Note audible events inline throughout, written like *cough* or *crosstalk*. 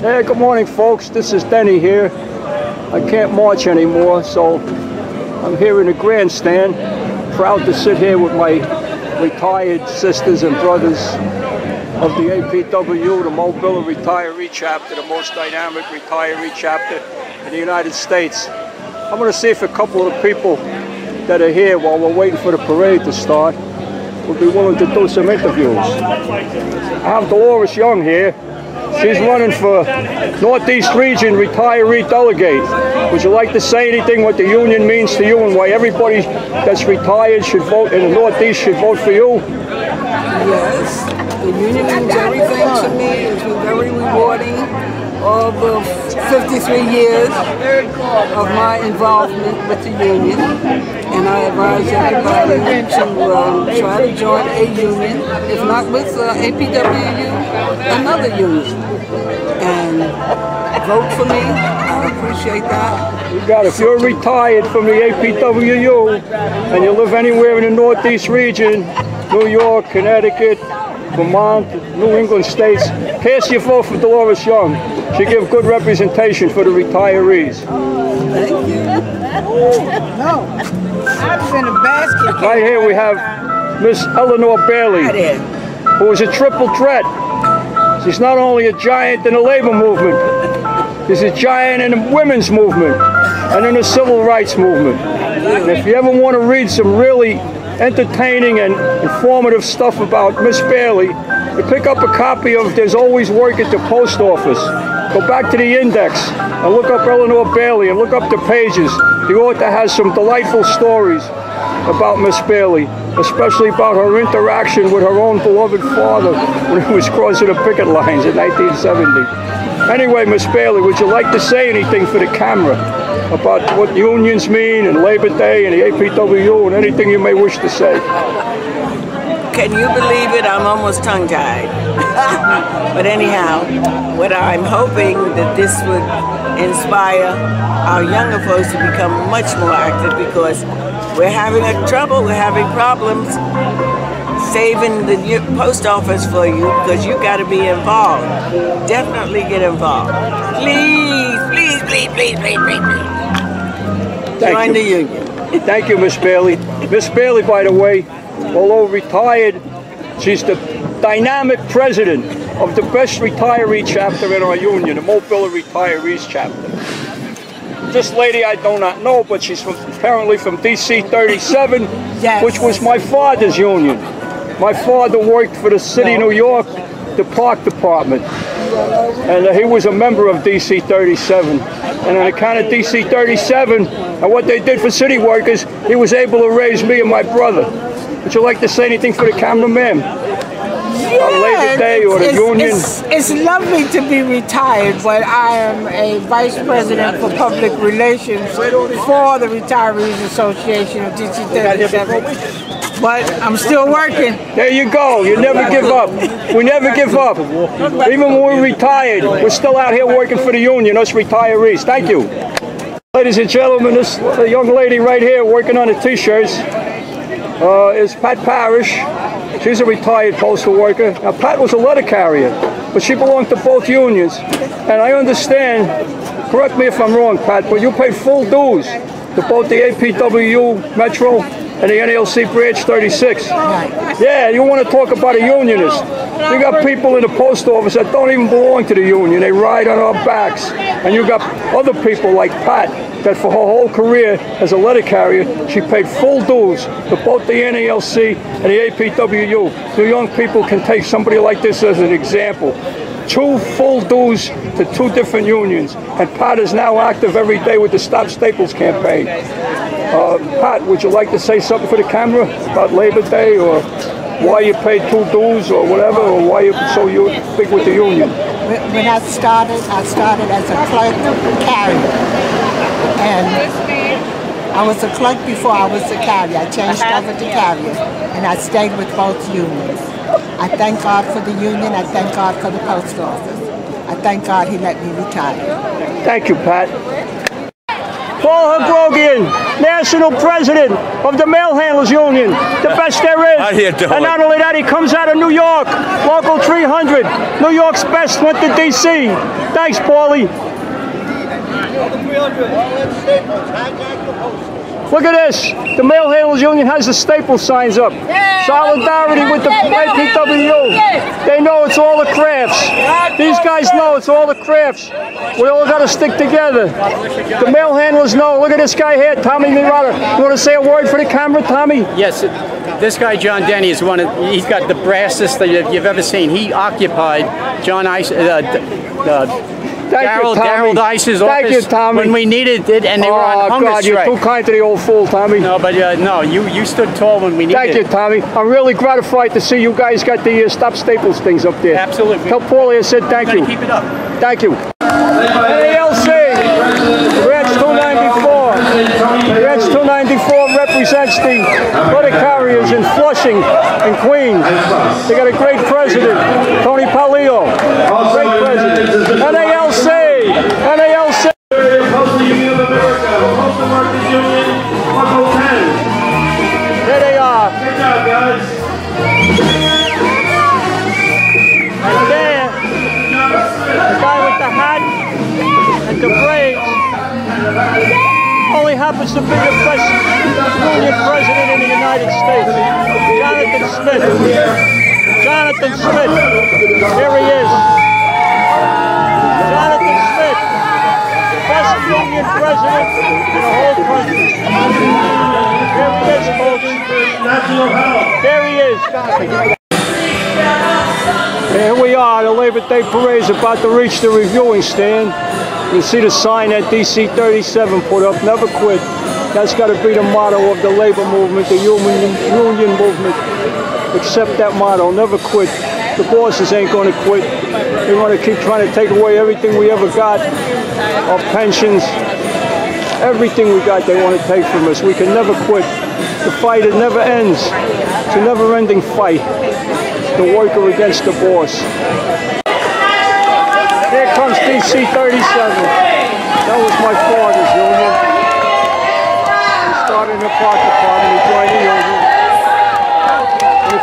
Hey, good morning, folks. This is Dennie here. I can't march anymore, so I'm here in the grandstand. Proud to sit here with my retired sisters and brothers of the APW, the Mobile Retiree Chapter, the most dynamic retiree chapter in the United States. I'm going to see if a couple of the people that are here while we're waiting for the parade to start would be willing to do some interviews. I have Dolores Young here. She's running for Northeast Region Retiree Delegate. Would you like to say anything what the union means to you and why everybody that's retired should vote in the Northeast should vote for you? Yes, the union means everything to me. It's been very rewarding. All the 53 years of my involvement with the union, and I advise everybody to um, try to join a union, if not with uh, APWU, another union, and vote for me. I appreciate that. You got it. If you're retired from the APWU and you live anywhere in the Northeast region, New York, Connecticut, Vermont, New England states, cast your vote for Dolores Young. She gives good representation for the retirees. Thank you. No. I was in a basket. Right here we have Miss Eleanor Bailey, who is a triple threat. She's not only a giant in the labor movement, he's a giant in the women's movement and in the civil rights movement. And if you ever want to read some really entertaining and informative stuff about Miss Bailey, pick up a copy of There's Always Work at the Post Office. Go back to the index and look up Eleanor Bailey and look up the pages. The author has some delightful stories about Miss Bailey, especially about her interaction with her own beloved father when he was crossing the picket lines in 1970. Anyway, Miss Bailey, would you like to say anything for the camera about what unions mean and Labor Day and the APWU and anything you may wish to say? Can you believe it? I'm almost tongue-tied. *laughs* but anyhow, what I'm hoping that this would inspire our younger folks to become much more active because we're having a trouble, we're having problems saving the post office for you because you got to be involved. Definitely get involved. Please, please, please, please, please, please, please. Thank Join you. the union. Thank you, Miss Bailey. Miss Bailey, by the way, although retired, she's the dynamic president of the best retiree chapter in our union, the Mobile Retirees chapter. This lady I do not know, but she's from, apparently from DC 37, *laughs* Yes. which was my father's union. My father worked for the city of New York, the park department, and uh, he was a member of DC 37. And on account of DC 37 and what they did for city workers, he was able to raise me and my brother. Would you like to say anything for the cameraman? On Labor Day or the it's, union? It's, it's lovely to be retired, but I am a vice president for public relations for the Retirees Association of DC 37. But I'm still working. There you go. You never give up. We never give up. Even when we're retired, we're still out here working for the union, us retirees. Thank you. Ladies and gentlemen, this young lady right here working on the t-shirts uh, is Pat Parrish. She's a retired postal worker. Now, Pat was a letter carrier, but she belonged to both unions. And I understand, correct me if I'm wrong, Pat, but you paid full dues to both the APWU Metro and the NALC Branch 36. Yeah, you want to talk about a unionist. You got people in the post office that don't even belong to the union. They ride on our backs. And you got other people like Pat that for her whole career as a letter carrier, she paid full dues to both the NALC and the APWU. So young people can take somebody like this as an example. Two full dues to two different unions. And Pat is now active every day with the Stop Staples campaign. Uh, Pat, would you like to say something for the camera about Labor Day or why you paid two dues or whatever, or why you so you big with the union? When I started, I started as a clerk carrier. And I was a clerk before I was a carrier. I changed over to carrier. And I stayed with both unions. I thank God for the union. I thank God for the post office. I thank God he let me retire. Thank you, Pat. Paul Hogrogian. national president of the Mail Handlers Union, the best there is. How you doing? And not only that, he comes out of New York, local 300. New York's best went to D.C. Thanks, Paulie. Look at this. The Mail Handlers Union has the staple signs up. Solidarity with the APWU. They know it's all the crafts. These guys know it's all the crafts. We all got to stick together. The mail handlers know. Look at this guy here, Tommy Mirata. You want to say a word for the camera, Tommy? Yes, this guy John Dennie is one of. He's got the brassest that you've ever seen. He occupied John Ice. Uh, uh, Thank you, Daryl Tommy. Darrell Issa's Thank office you, Tommy. when we needed it, and they were on Oh, hunger God, you're strike. too kind to the old fool, Tommy. No, but uh, no, you you stood tall when we needed it. Thank you. Tommy. I'm really gratified to see you guys got the uh, Stop Staples things up there. Absolutely. Tell Paulie I said thank you. keep it up. Thank you. NALC, Branch 294. Branch 294 represents the letter carriers in Flushing and Queens. They got a great president, Smith. Jonathan Smith. Here he is. Jonathan Smith. Best union president in the whole country. Here he is, folks. There he is. Here we are, the Labor Day Parade is about to reach the reviewing stand. You see the sign that DC 37 put up, never quit. That's got to be the motto of the labor movement, the union, union movement. Accept that motto, never quit. The bosses ain't going to quit. They want to keep trying to take away everything we ever got, our pensions, everything we got they want to take from us. We can never quit. The fight, it never ends. It's a never-ending fight the worker against the boss. Here comes DC 37. That was my father's union. He started in the park department, he joined the union. When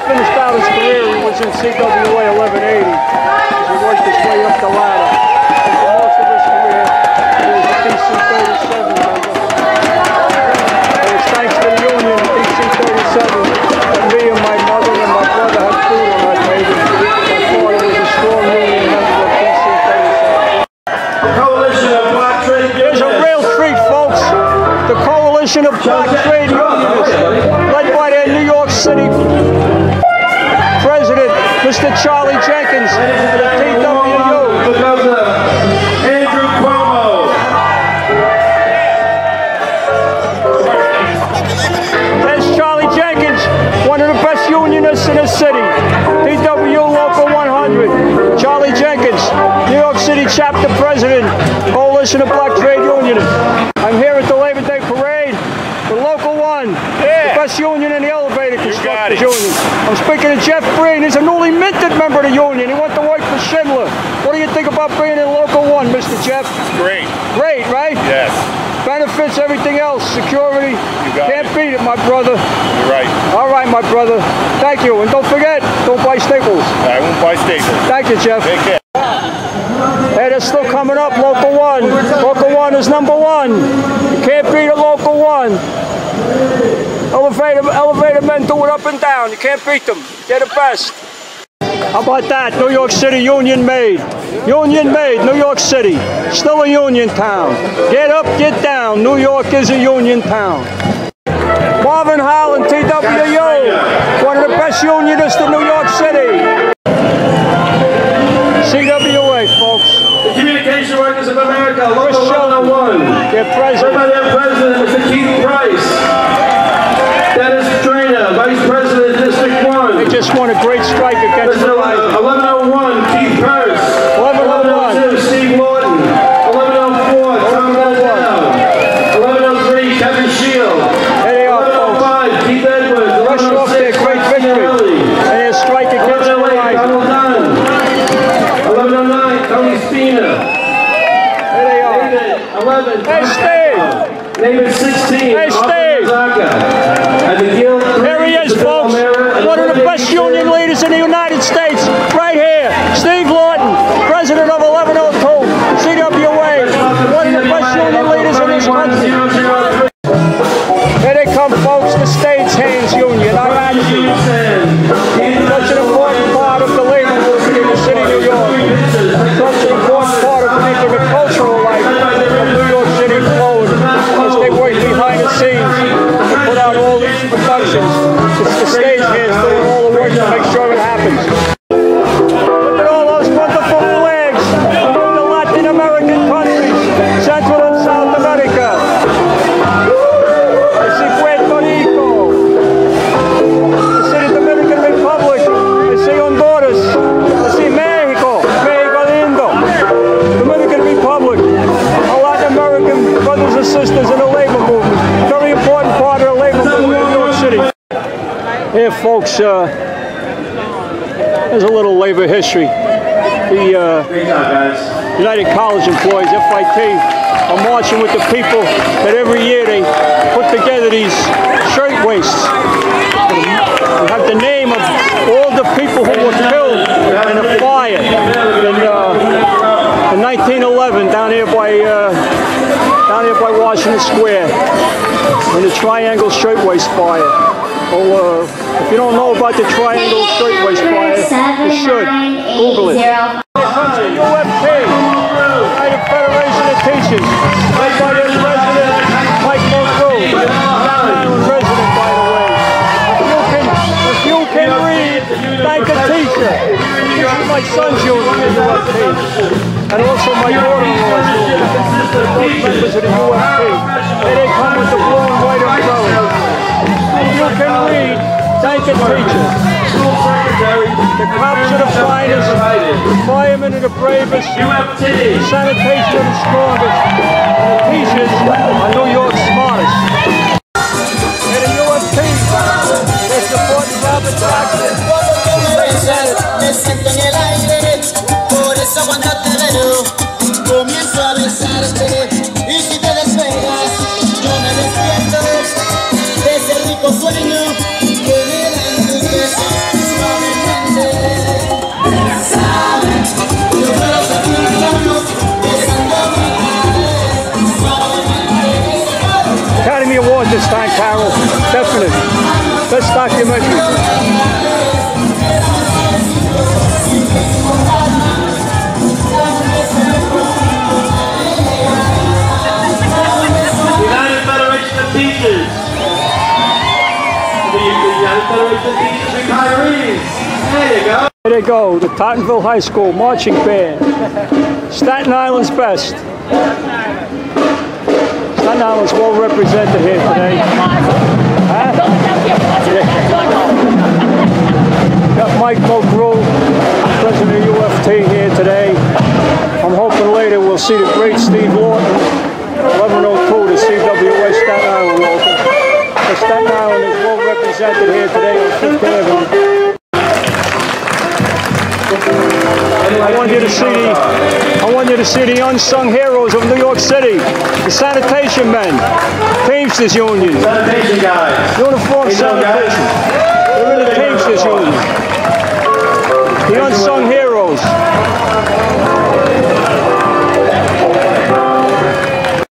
finished his career, he was in CWA 1180. He worked his way up the ladder. And for most of his career, he was a DC 37 member. It was thanks to the union, DC 37, that me and my mother and my brother had food on our table. My father was a strong union member of DC 37. Coalition of Black Trade There's a real treat, folks. The Coalition of Black Trade Unionists, led by their New York City Mr. Charlie Jenkins, the governor, Andrew Cuomo. There's Charlie Jenkins, one of the best unionists in the city. TWU Local 100. Charlie Jenkins, New York City Chapter President, Coalition of Black Trade Unionists. I'm here at the Labor Day Parade, the Local 1, the best union in the elevator constructors union. I'm speaking to Jeff Breen. He's a newly minted member of the union. He went to work for Schindler. What do you think about being in Local 1, Mr. Jeff? Great. Great, right? Yes. Benefits, everything else, security. You got Can't it. beat it, my brother. You're right. All right, my brother. Thank you. And don't forget, don't buy staples. I won't buy staples. Thank you, Jeff. Take care. Hey, they're still coming up, Local 1. Local 1 is number one. You can't beat a Local 1. Elevator, elevator men do it up and down. You can't beat them. They're the best. How about that? New York City Union made. Union made, New York City. Still a union town. Get up, get down. New York is a union town. Marvin Holland, TWU. One of the best unionists in New York City. CWA, folks. The Communication Workers of America, Chris Local Shelton, 101. their Led by president. their president, Mr. Keith Purce. Dennis Trainor, Vice President, District 1. They just It's the stage hands doing all the work to make sure it happens. Look at Here, folks, uh, there's a little labor history. The uh. United College Employees, FIT, are marching with the people that every year they put together these shirtwaists. We have the name of all the people who were killed in a fire in, uh, in 1911 down here by uh, down here by Washington Square in the Triangle Shirtwaist Fire. Well, uh, if you don't know about the Triangle Shirtwaist Fire, you should Google it. UFT, United Federation of Teachers, led by their president, Mike Mulgrew, Island president, by the way. If you can, if you can read, thank a teacher. This is my son's union, the UFT, and also my daughter-in-law's union. Both members of the UFT. Here they come with the blue and white umbrellas. If you can read, thank a teacher. The cops are the finest, the firemen are the bravest, UFT. sanitation are the strongest, and the teachers are New York's of Teachers retirees. There you go. There they go, the Tottenville High School marching band. Staten Island's best. Staten Island's well represented here today. Got Mike Mulgrew, president of UFT here today. I'm hoping later we'll see the great Steve Lawton, 1102 to CWA Staten Island local. The Staten Island is well represented here today on Fifth Avenue. I want you to see I want you to see the unsung heroes of New York City, the sanitation men, Teamsters Union, Sanitation guys. uniform young guys. sanitation. They're in the Teamsters Union. The unsung heroes.